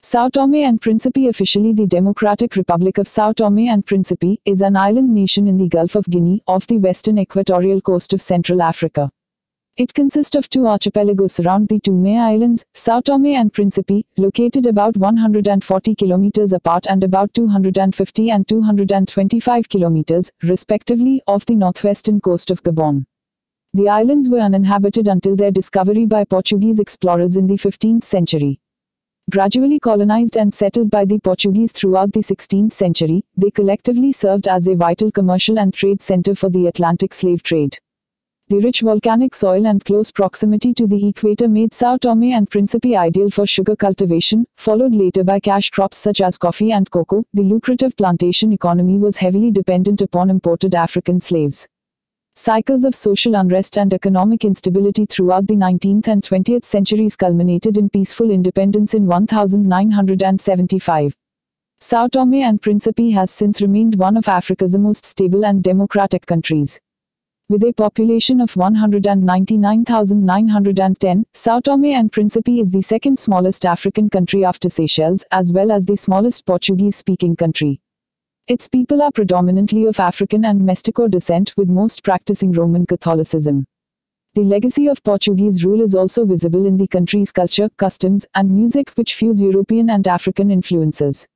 Sao Tome and Principe officially the Democratic Republic of Sao Tome and Principe is an island nation in the Gulf of Guinea off the western equatorial coast of Central Africa. It consists of two archipelagos around the two main islands, Sao Tome and Principe, located about 140 kilometers apart and about 250 and 225 kilometers, respectively, off the northwestern coast of Gabon. The islands were uninhabited until their discovery by Portuguese explorers in the 15th century. Gradually colonized and settled by the Portuguese throughout the 16th century, they collectively served as a vital commercial and trade center for the Atlantic slave trade. The rich volcanic soil and close proximity to the equator made Sao Tome and Principe ideal for sugar cultivation, followed later by cash crops such as coffee and cocoa. The lucrative plantation economy was heavily dependent upon imported African slaves. Cycles of social unrest and economic instability throughout the 19th and 20th centuries culminated in peaceful independence in 1975. Sao Tome and Principe has since remained one of Africa's most stable and democratic countries. With a population of 199,910, Sao Tome and Principe is the second smallest African country after Seychelles, as well as the smallest Portuguese-speaking country. Its people are predominantly of African and Mestizo descent with most practicing Roman Catholicism. The legacy of Portuguese rule is also visible in the country's culture, customs, and music which fuse European and African influences.